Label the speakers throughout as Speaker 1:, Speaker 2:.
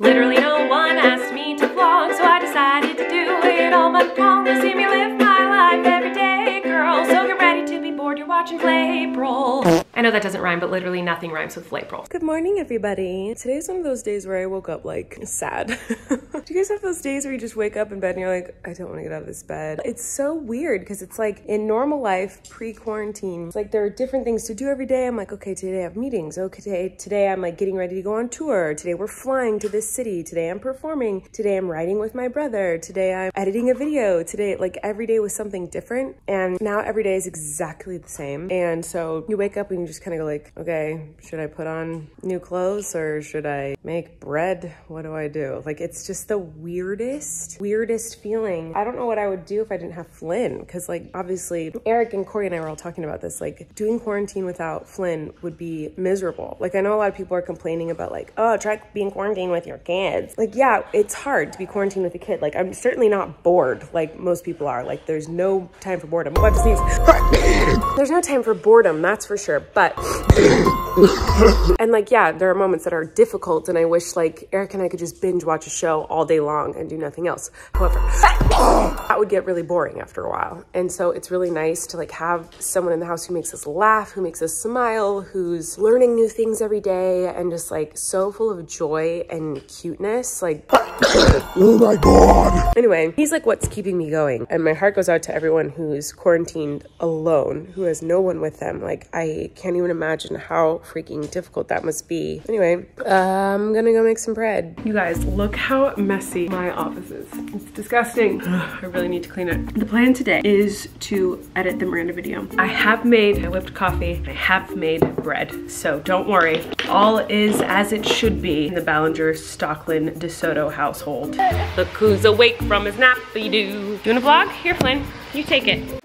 Speaker 1: Literally no one asked me to vlog, so I decided to do it all but long. You see me live my life every day, girl. So get ready to be bored, you're watching April. I know that doesn't rhyme, but literally nothing rhymes with April.
Speaker 2: Good morning, everybody. Today's one of those days where I woke up like sad. Do you guys have those days where you just wake up in bed and you're like, I don't want to get out of this bed? It's so weird because it's like in normal life, pre-quarantine, it's like there are different things to do every day. I'm like, okay, today I have meetings. Okay, today, today I'm like getting ready to go on tour. Today we're flying to this city. Today I'm performing. Today I'm writing with my brother. Today I'm editing a video. Today, like every day was something different. And now every day is exactly the same. And so you wake up and you just kind of go like, okay, should I put on new clothes or should I make bread? What do I do? Like, it's just the weirdest, weirdest feeling. I don't know what I would do if I didn't have Flynn. Cause like, obviously Erik and Kory and I were all talking about this. Like doing quarantine without Flynn would be miserable. Like I know a lot of people are complaining about like, oh, try being quarantined with your kids. Like, yeah, it's hard to be quarantined with a kid. Like I'm certainly not bored like most people are. Like there's no time for boredom. There's no time for boredom, that's for sure. But but and like, yeah, there are moments that are difficult and I wish like Erik and I could just binge watch a show all day long and do nothing else. However, that would get really boring after a while. And so it's really nice to like have someone in the house who makes us laugh, who makes us smile, who's learning new things every day and just like so full of joy and cuteness. Like, oh my God. Anyway, he's like what's keeping me going. And my heart goes out to everyone who's quarantined alone, who has no one with them. Like, I can't even imagine how freaking difficult that must be. Anyway, uh, I'm gonna go make some bread. You guys, look how messy my office is. It's disgusting. I really need to clean it. The plan today is to edit the Miranda video. I have made a whipped coffee. I have made bread. So don't worry. All is as it should be in the Ballinger Stocklin DeSoto household. Look who's awake from his nappy doo. Doing a vlog? Here, Flynn. You take it.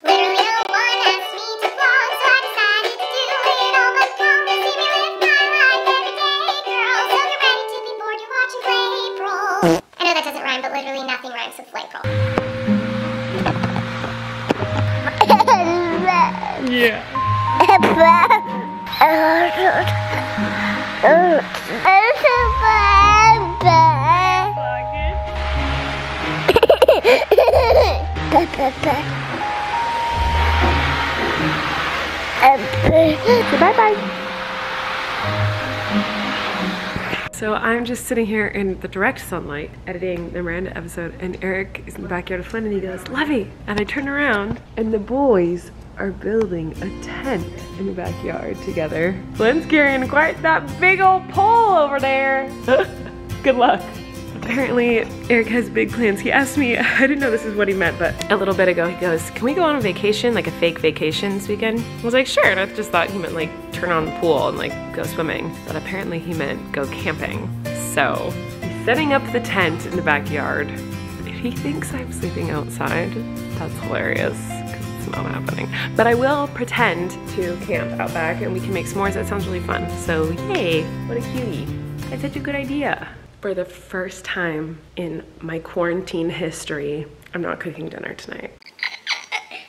Speaker 2: Yeah. Bye-bye. So I'm just sitting here in the direct sunlight editing the Miranda episode and Erik is in the backyard of Flynn and he goes, Levy! And I turn around and the boys are building a tent in the backyard together. Flynn's carrying quite that big old pole over there. Good luck. Apparently, Erik has big plans. He asked me, I didn't know this is what he meant, but a little bit ago, he goes, Can we go on a vacation, like a fake vacation this weekend? I was like, Sure. And I just thought he meant like turn on the pool and like go swimming. But apparently, he meant go camping. So, he's setting up the tent in the backyard. If he thinks I'm sleeping outside, that's hilarious. Not happening. But I will pretend to camp out back and we can make s'mores. That sounds really fun. So, yay. What a cutie. That's such a good idea. For the first time in my quarantine history, I'm not cooking dinner tonight.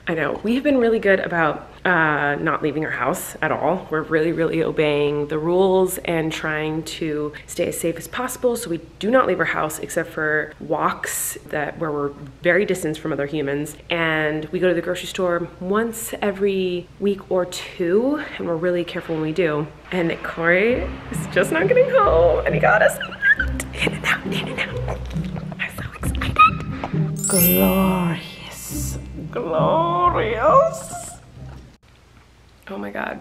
Speaker 2: I know. We have been really good about uh, not leaving our house at all. We're really, really obeying the rules and trying to stay as safe as possible. So we do not leave our house except for walks that where we're very distant from other humans. And we go to the grocery store once every week or two, and we're really careful when we do. And Kory is just not getting home, and he got us in and out, in and out. I'm so excited. Glorious glorious. Oh my god.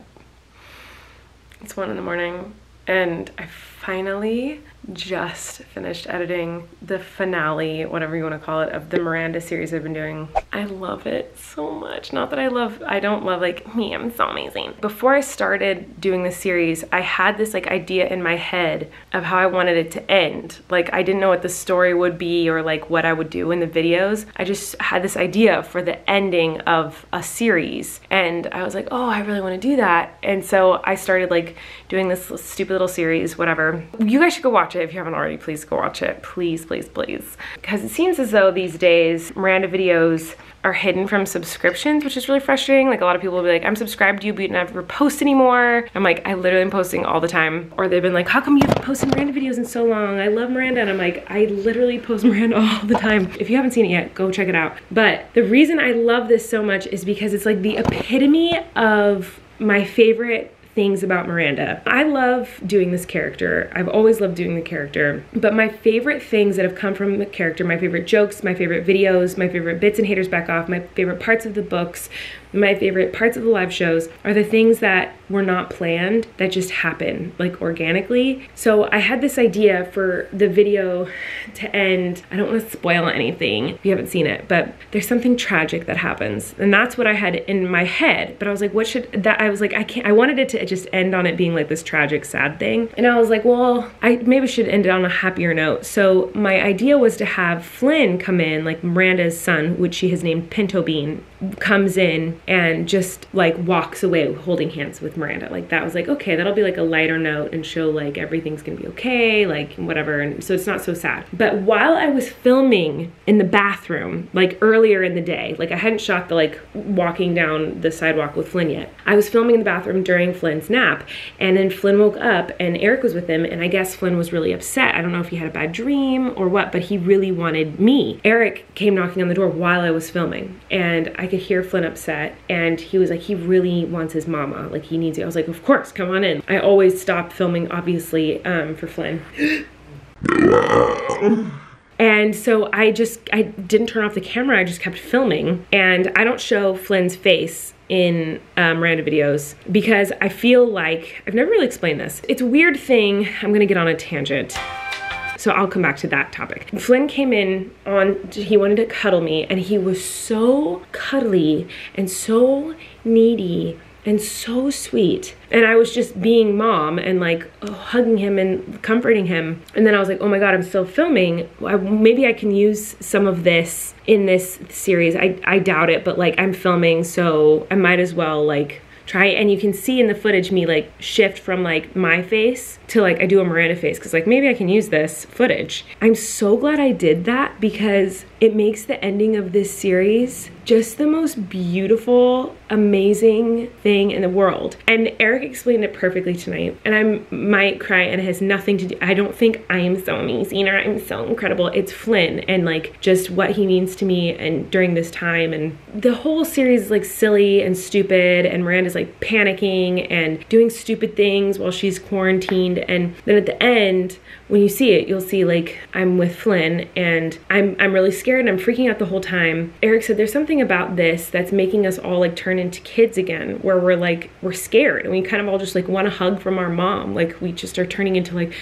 Speaker 2: It's one in the morning and I finally just finished editing the finale, whatever you want to call it, of the Miranda series I've been doing. I love it so much. Not that I love, I don't love like me, I'm so amazing. Before I started doing the series, I had this like idea in my head of how I wanted it to end. Like I didn't know what the story would be or like what I would do in the videos. I just had this idea for the ending of a series. And I was like, oh, I really want to do that. And so I started like doing this stupid little series, whatever You guys should go watch it if you haven't already. Please go watch it. Please, please, please. Because it seems as though these days Miranda videos are hidden from subscriptions, which is really frustrating. Like a lot of people will be like, I'm subscribed to you, but you never post anymore. I'm like, I literally am posting all the time. Or they've been like, how come you haven't posted Miranda videos in so long? I love Miranda. And I'm like, I literally post Miranda all the time. If you haven't seen it yet, go check it out. But the reason I love this so much is because it's like the epitome of my favorite things about Miranda. I love doing this character. I've always loved doing the character. But my favorite things that have come from the character, my favorite jokes, my favorite videos, my favorite bits and haters back off, my favorite parts of the books, my favorite parts of the live shows are the things that were not planned that just happen like organically. So I had this idea for the video to end. I don't want to spoil anything if you haven't seen it, but there's something tragic that happens. And that's what I had in my head. But I was like, what should that I was like, I can't I wanted it to just end on it being like this tragic, sad thing. And I was like, well, I maybe should end it on a happier note. So my idea was to have Flynn come in, like Miranda's son, which she has named Pinto Bean, comes in and just like walks away holding hands with Miranda. Like that was like, okay, that'll be like a lighter note and show like everything's gonna be okay, like whatever. And so it's not so sad. But while I was filming in the bathroom, like earlier in the day, like I hadn't shot the like walking down the sidewalk with Flynn yet. I was filming in the bathroom during Flynn's nap. And then Flynn woke up and Erik was with him. And I guess Flynn was really upset. I don't know if he had a bad dream or what, but he really wanted me. Erik came knocking on the door while I was filming. And I could hear Flynn upset. And he was like, he really wants his mama. Like he needs you. I was like, of course, come on in. I always stop filming, obviously, um, for Flynn. And so I just, I didn't turn off the camera. I just kept filming. And I don't show Flynn's face in um, Miranda videos because I feel like, I've never really explained this. It's a weird thing. I'm gonna get on a tangent. So I'll come back to that topic. Flynn came in on, he wanted to cuddle me and he was so cuddly and so needy and so sweet. And I was just being mom and like oh, hugging him and comforting him. And then I was like, oh my God, I'm still filming. I, maybe I can use some of this in this series. I, I doubt it, but like I'm filming, so I might as well like try it. and you can see in the footage me like shift from like my face to like I do a Miranda face because like maybe I can use this footage. I'm so glad I did that because it makes the ending of this series just the most beautiful, amazing thing in the world. And Erik explained it perfectly tonight. And I might cry and it has nothing to do, I don't think I am so amazing or I'm so incredible. It's Flynn and like just what he means to me and during this time. And the whole series is like silly and stupid and Miranda's like panicking and doing stupid things while she's quarantined. And then at the end, when you see it, you'll see like I'm with Flynn and I'm I'm really scared and I'm freaking out the whole time. Erik said there's something about this that's making us all like turn into kids again where we're like we're scared and we kind of all just like want a hug from our mom. Like we just are turning into like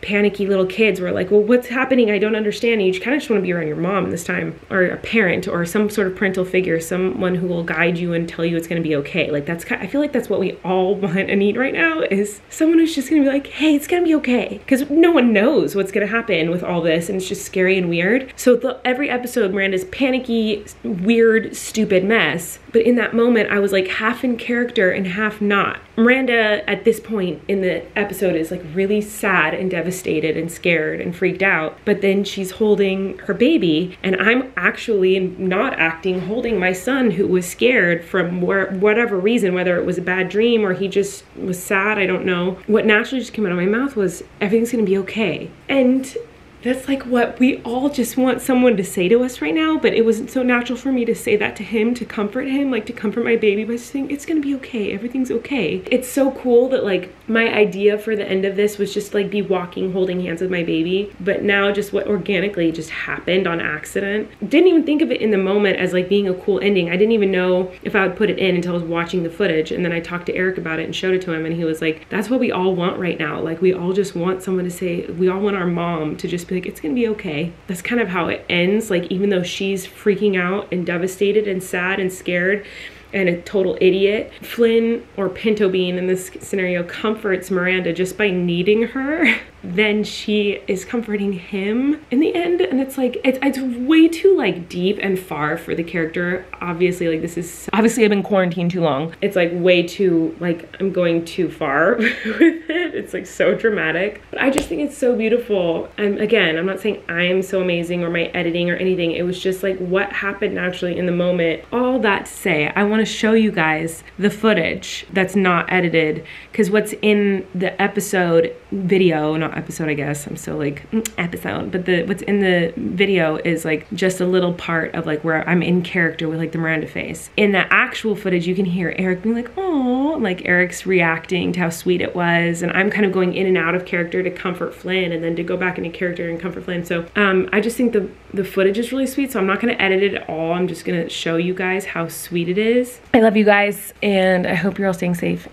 Speaker 2: panicky little kids. We're like well what's happening? I don't understand. And you kind of just want to be around your mom this time or a parent or some sort of parental figure someone who will guide you and tell you it's going to be okay. Like that's kind of, i feel like that's what we all want and need right now is someone who's just going to be like hey it's going to be okay. Because no one knows what's going to happen with all this and it's just scary and weird. So the, every episode miranda's panicky weird stupid mess but in that moment i was like half in character and half not miranda at this point in the episode is like really sad and devastated and scared and freaked out. But then she's holding her baby, and I'm actually not acting, holding my son who was scared from whatever reason, whether it was a bad dream or he just was sad, I don't know. What naturally just came out of my mouth was, everything's gonna be okay. And that's like what we all just want someone to say to us right now, but it wasn't so natural for me to say that to him, to comfort him, like to comfort my baby by saying, it's gonna be okay, everything's okay. It's so cool that like my idea for the end of this was just like be walking, holding hands with my baby, but now just what organically just happened on accident. Didn't even think of it in the moment as like being a cool ending. I didn't even know if I would put it in until I was watching the footage. And then I talked to Erik about it and showed it to him, and he was like, that's what we all want right now. Like we all just want someone to say, we all want our mom to just be like, it's gonna be okay. That's kind of how it ends. Like, even though she's freaking out and devastated and sad and scared and a total idiot, Flynn or Pinto Bean in this scenario comforts Miranda just by needing her. then she is comforting him in the end. And it's like it's, it's way too like deep and far for the character. Obviously like this is obviously i've been quarantined too long. It's like way too like i'm going too far with it. It's like so dramatic. But i just think it's so beautiful. And again i'm not saying i am so amazing or my editing or anything. It was just like what happened naturally in the moment. All that to say i want to show you guys the footage that's not edited. Because what's in the episode video not episode i guess. I'm so like mm, episode. But the what's in the video is like just a little part of like where i'm in character with like the miranda face. In the actual footage you can hear erik being like oh like erik's reacting to how sweet it was. And i'm kind of going in and out of character to comfort flynn and then to go back into character and comfort flynn. So um, i just think the the footage is really sweet. So i'm not going to edit it at all. I'm just going to show you guys how sweet it is. I love you guys and i hope you're all staying safe.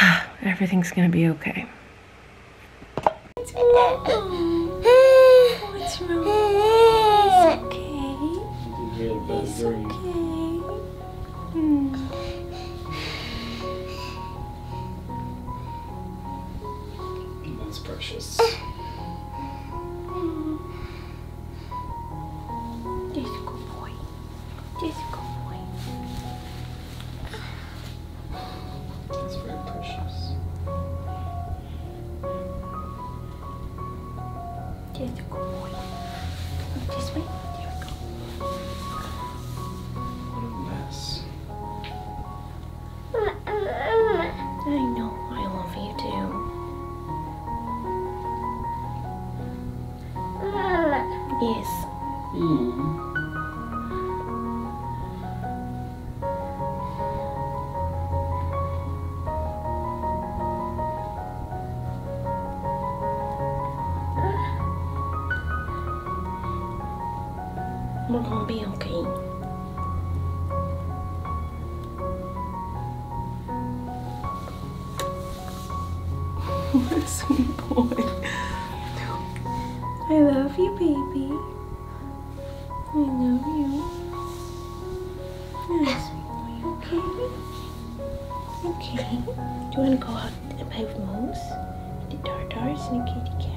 Speaker 2: Everything's going to be okay
Speaker 3: What's wrong?
Speaker 4: It's okay.
Speaker 3: It's okay. Hmm.
Speaker 4: That's precious.
Speaker 3: Just a good boy. Just Yes.
Speaker 4: Mm.
Speaker 3: We're gonna be okay.
Speaker 5: What a sweet boy. I love you, baby. I love you.
Speaker 3: Yes. Okay. Okay. Do you wanna go out and play with Moose? The Tartars and the kitty cat?